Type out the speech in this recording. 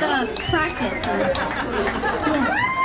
the practice. Yes.